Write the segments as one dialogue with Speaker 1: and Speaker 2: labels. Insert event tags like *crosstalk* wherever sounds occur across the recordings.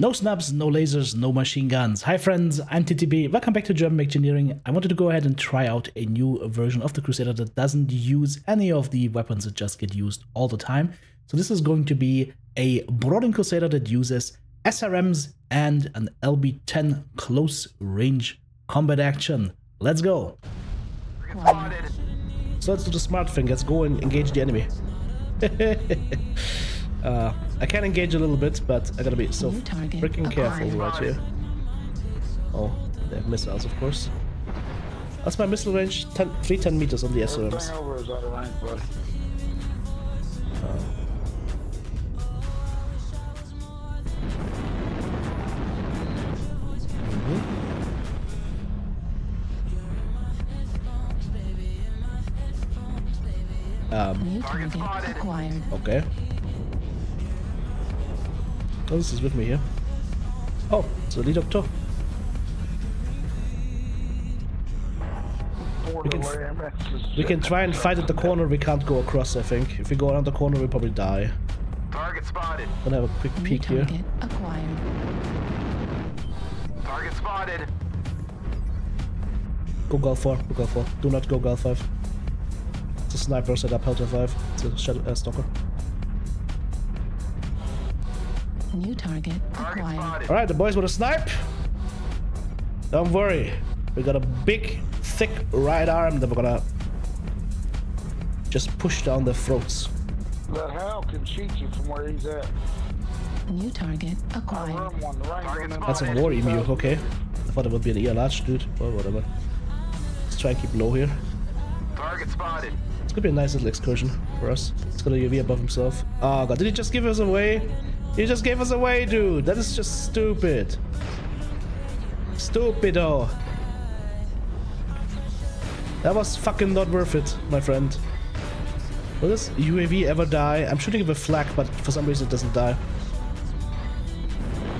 Speaker 1: No snubs, no lasers, no machine guns. Hi friends, I'm TTB. Welcome back to German Mechgineering. I wanted to go ahead and try out a new version of the Crusader that doesn't use any of the weapons that just get used all the time. So this is going to be a Brodin Crusader that uses SRMs and an LB-10 close range combat action. Let's go. So let's do the smart thing. Let's go and engage the enemy. *laughs* Uh, I can engage a little bit, but I gotta be so freaking careful right here. Oh, they have missiles, of course. That's my missile range, 10, 310 meters on the SRMs. Uh, Um, okay. Oh, this is with me here. Oh, it's a lead up top. We can, we can try and fight at the corner, we can't go across, I think. If we go around the corner, we'll probably die.
Speaker 2: Target spotted.
Speaker 1: Gonna have a quick peek here.
Speaker 3: Acquired.
Speaker 2: Target spotted.
Speaker 1: Go Gal 4, go Gal 4. Do not go Gal 5. It's a sniper set up Helter 5. It's a shadow, uh, stalker.
Speaker 3: New target acquired.
Speaker 1: Alright, the boys with a snipe. Don't worry. We got a big, thick right arm that we're gonna just push down their throats.
Speaker 4: The hell can shoot you from where he's at.
Speaker 3: New target
Speaker 4: I
Speaker 3: acquired.
Speaker 4: run one. The range on them
Speaker 1: That's a war emu, okay. I thought it would be an ELH, dude. Or whatever. Let's try and keep low here.
Speaker 2: Target spotted.
Speaker 1: It's gonna be a nice little excursion for us. It's got a UAV above himself. Oh god, did he just give us away? He just gave us away, dude. That is just stupid. Stupido. Oh. That was fucking not worth it, my friend. Will this UAV ever die? I'm shooting with a flak, but for some reason it doesn't die.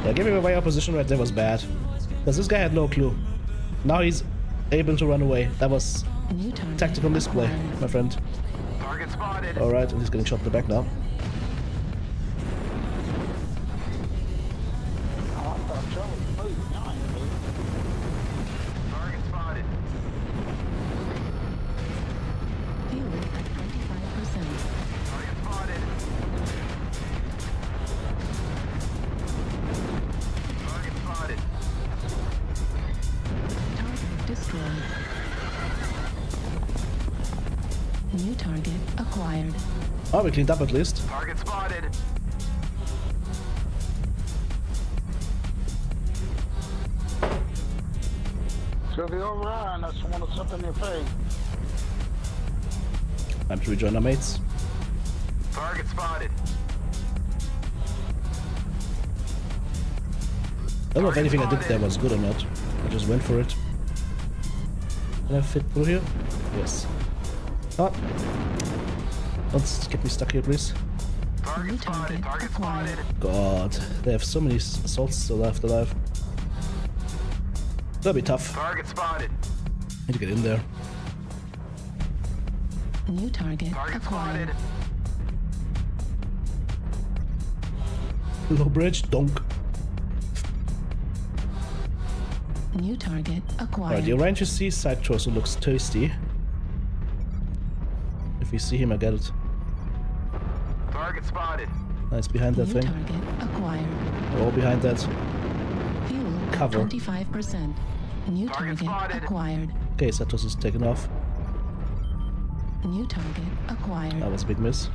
Speaker 1: Yeah, giving away our position right there was bad. Because this guy had no clue. Now he's able to run away. That was
Speaker 3: New target
Speaker 1: tactical misplay, my friend.
Speaker 2: Target spotted.
Speaker 1: Alright, and he's getting shot in the back now.
Speaker 3: New target acquired.
Speaker 1: Oh, we cleaned up at least.
Speaker 2: Target spotted.
Speaker 4: So the override, that's the one that's up in your face.
Speaker 1: Time to rejoin our mates.
Speaker 2: Target spotted.
Speaker 1: I don't know if anything I did there was good or not. I just went for it. Can I fit through here? Yes. Ah. Don't get me stuck here, please.
Speaker 2: Target
Speaker 3: New
Speaker 2: spotted.
Speaker 3: target
Speaker 2: Target
Speaker 3: acquired.
Speaker 2: spotted.
Speaker 1: God, they have so many s- assaults still left alive. That'll be tough.
Speaker 2: Target spotted.
Speaker 1: Need to get in there.
Speaker 3: New target
Speaker 2: Target
Speaker 3: acquired.
Speaker 2: spotted.
Speaker 1: Low bridge, donk.
Speaker 3: New target acquired.
Speaker 1: Alright, the orange you see side torso looks tasty. If you see him, I get it.
Speaker 2: Target spotted.
Speaker 1: Nice behind that
Speaker 3: New
Speaker 1: thing.
Speaker 3: target acquired.
Speaker 1: We're all behind that.
Speaker 3: Fuel
Speaker 1: Cover.
Speaker 3: 25%. New
Speaker 2: Target
Speaker 3: target acquired.
Speaker 1: Okay, Satos is taken off.
Speaker 3: New target acquired.
Speaker 1: That was a big miss.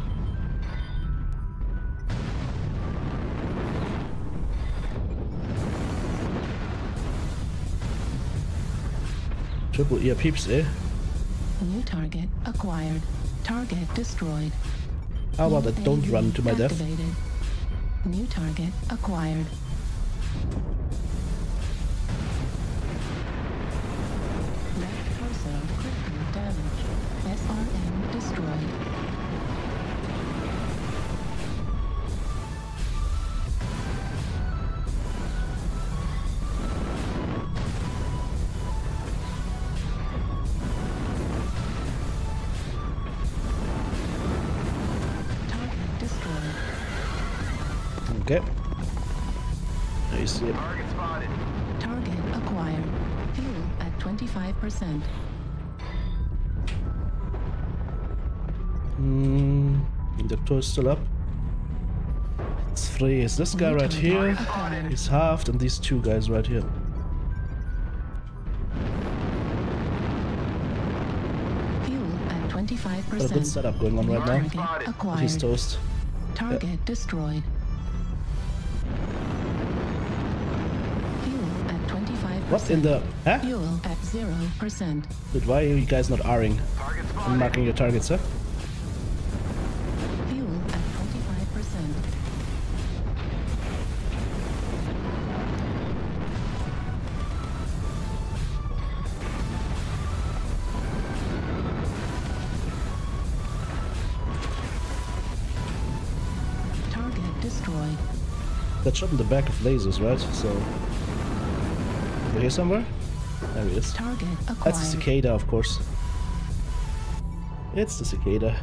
Speaker 1: Triple ear peeps, eh?
Speaker 3: New target acquired. Target destroyed.
Speaker 1: How about that? Don't run to my death.
Speaker 3: New target acquired. Left torso critical damage. SRM destroyed.
Speaker 1: Okay. I see it.
Speaker 2: Target spotted.
Speaker 3: Target acquired. Fuel at 25%.
Speaker 1: Hmm. The door is still up. It's free. Is this guy right here? He's halved, and these two guys right here.
Speaker 3: Fuel at 25%.
Speaker 1: Got a good setup going on right now.
Speaker 3: Acquired.
Speaker 1: He's toast.
Speaker 3: Target destroyed.
Speaker 1: What in the? Huh?
Speaker 3: Fuel at 0%.
Speaker 1: Dude, why are you guys not Ring
Speaker 2: Target
Speaker 1: and marking your targets, huh?
Speaker 3: Fuel at 25%. Target destroyed.
Speaker 1: That shot in the back of lasers, right? So. Over here somewhere? There he is.
Speaker 3: Target acquired.
Speaker 1: That's the cicada, of course. It's the cicada.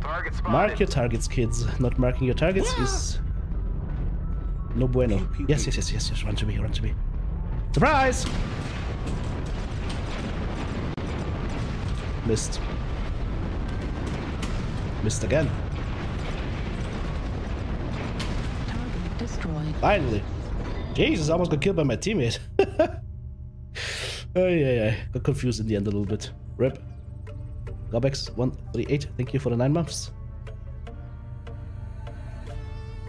Speaker 2: Target spotted.
Speaker 1: Mark your targets, kids. Not marking your targets is no bueno.
Speaker 5: Pew, pew,
Speaker 1: Yes, yes, yes, yes, yes. Run to me, run to me. Surprise! Missed. Missed again.
Speaker 3: Target destroyed.
Speaker 1: Finally. Jesus, I almost got killed by my teammate. oh yeah, yeah. Got confused in the end a little bit. Rip. Gobex 138, thank you for the nine months.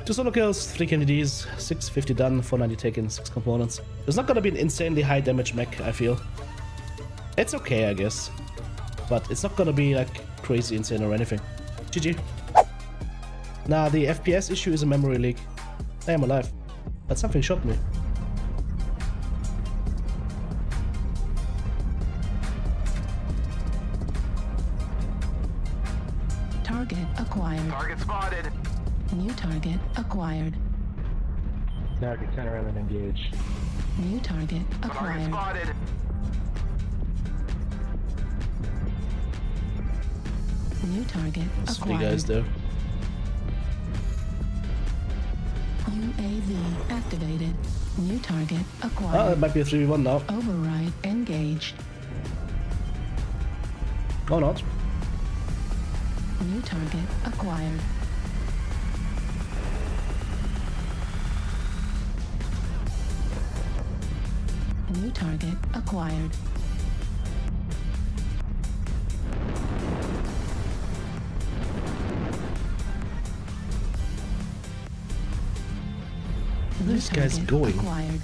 Speaker 1: Two solo kills, three KNDs, 650 done, 490 taken, six components. It's not gonna be an insanely high damage mech, I feel. It's okay, I guess. But it's not gonna be like crazy insane or anything. GG. Nah, the FPS issue is a memory leak. I am alive. But something shot me.
Speaker 3: Target acquired.
Speaker 2: Target spotted.
Speaker 3: New target acquired.
Speaker 5: Target center and engage.
Speaker 3: New target acquired.
Speaker 2: Target
Speaker 3: acquired.
Speaker 2: spotted.
Speaker 3: New target
Speaker 1: acquired. What three
Speaker 3: you
Speaker 1: guys there.
Speaker 3: UAV activated. New target
Speaker 1: Oh, it
Speaker 3: acquired.
Speaker 1: might be a 3v1 now.
Speaker 3: Override engaged.
Speaker 1: Or not.
Speaker 3: New target acquired. New target acquired.
Speaker 1: This guy's going?
Speaker 3: Acquired.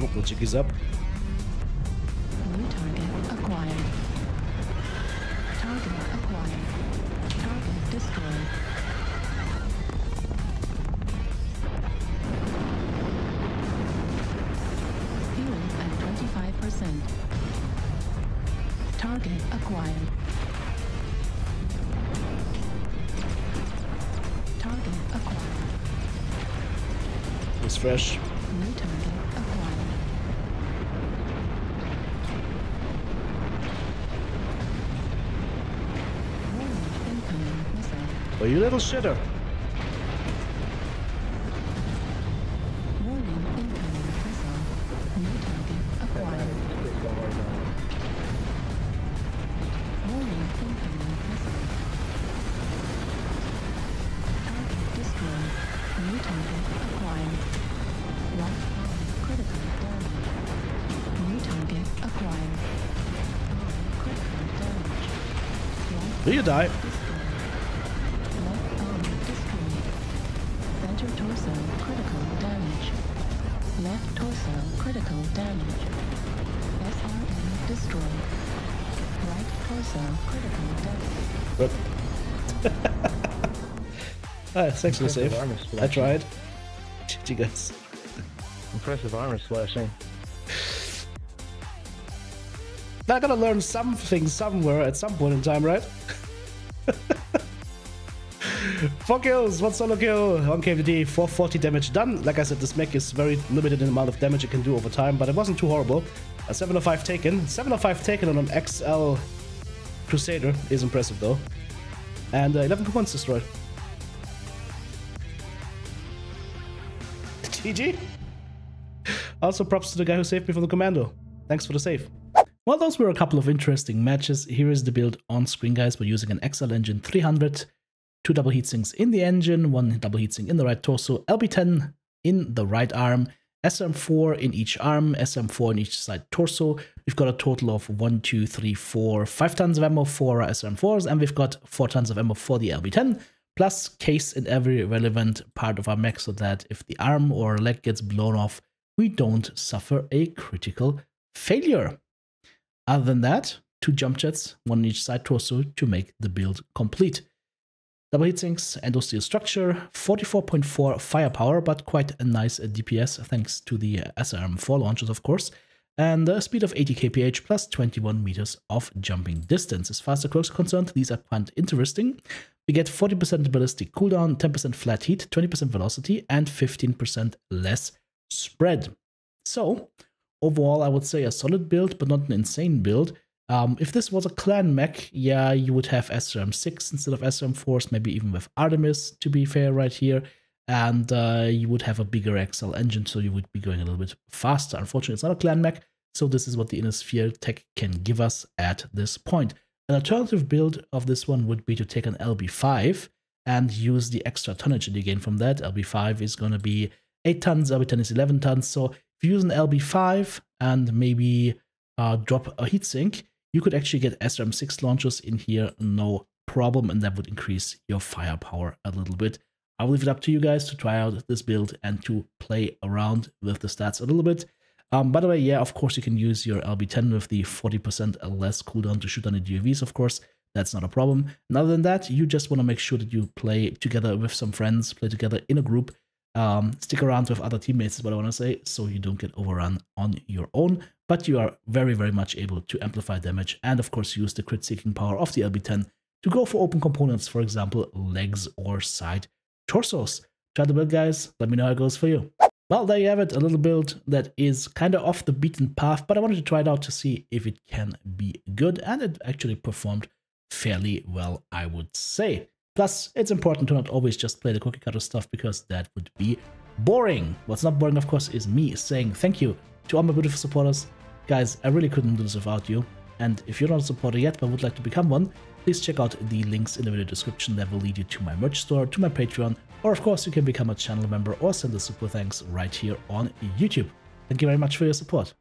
Speaker 1: Oh, is up.
Speaker 3: Target acquired. Target acquired.
Speaker 1: It's fresh.
Speaker 3: New target acquired. Warning, incoming missile.
Speaker 1: Oh, you little shitter. Do you die?
Speaker 3: destroyed. Left arm destroyed. Center torso critical damage. Left torso critical damage. SRM destroyed. Right torso critical damage.
Speaker 1: Rip. *laughs* ah, it's actually safe.
Speaker 5: Impressive armor
Speaker 1: I
Speaker 5: splashing.
Speaker 1: tried. *laughs* GG guys.
Speaker 5: Impressive armor slashing.
Speaker 1: I gotta learn something somewhere at some point in time, right? *laughs* *laughs* Four kills, one solo kill, one KVD, 440 damage done. Like I said, this mech is very limited in the amount of damage it can do over time, but it wasn't too horrible. A 705 taken. 705 taken on an XL Crusader is impressive though. And uh, 11 coupons destroyed. *laughs* GG. Also, props to the guy who saved me from the commando. Thanks for the save. Well, those were a couple of interesting matches. Here is the build on screen, guys. We're using an XL Engine 300, two double heatsinks in the engine, one double heatsink in the right torso, LB10 in the right arm, SRM4 in each arm, SRM4 in each side torso. We've got a total of one, two, three, four, five tons of ammo for our SRM4s, and we've got four tons of ammo for the LB10, plus case in every relevant part of our mech so that if the arm or leg gets blown off, we don't suffer a critical failure. Other than that, two jump jets, one on each side torso to make the build complete. Double heat sinks, heatsinks, endosteel structure, 44.4 firepower, but quite a nice uh, DPS thanks to the uh, SRM4 launchers, of course, and a speed of 80 kph plus 21 meters of jumping distance. As far as the quirks are concerned, these are quite interesting. We get 40% ballistic cooldown, 10% flat heat, 20% velocity, and 15% less spread. So, overall, I would say a solid build, but not an insane build. Um, if this was a clan mech, yeah, you would have SRM6 instead of SRM4s, maybe even with Artemis, to be fair, right here. And uh, you would have a bigger XL engine, so you would be going a little bit faster. Unfortunately, it's not a clan mech, so this is what the Inner Sphere tech can give us at this point. An alternative build of this one would be to take an LB5 and use the extra tonnage that you gain from that. LB5 is going to be 8 tons, LB10 is 11 tons, so if you use an LB5 and maybe uh, drop a heatsink, you could actually get SRM6 launchers in here, no problem, and that would increase your firepower a little bit. I'll leave it up to you guys to try out this build and to play around with the stats a little bit. Um, by the way, yeah, of course you can use your LB10 with the 40% less cooldown to shoot on the DUVs, of course. That's not a problem. And other than that, you just want to make sure that you play together with some friends, play together in a group, um, stick around with other teammates is what I want to say, so you don't get overrun on your own, but you are very, very much able to amplify damage and of course use the crit seeking power of the LB10 to go for open components, for example, legs or side torsos. Try the build, guys. Let me know how it goes for you. Well, there you have it, a little build that is kind of off the beaten path, but I wanted to try it out to see if it can be good, and it actually performed fairly well, I would say. Plus, it's important to not always just play the cookie cutter stuff because that would be boring. What's not boring, of course, is me saying thank you to all my beautiful supporters. Guys, I really couldn't do this without you. And if you're not a supporter yet but would like to become one, please check out the links in the video description that will lead you to my merch store, to my Patreon, or of course you can become a channel member or send a super thanks right here on YouTube. Thank you very much for your support.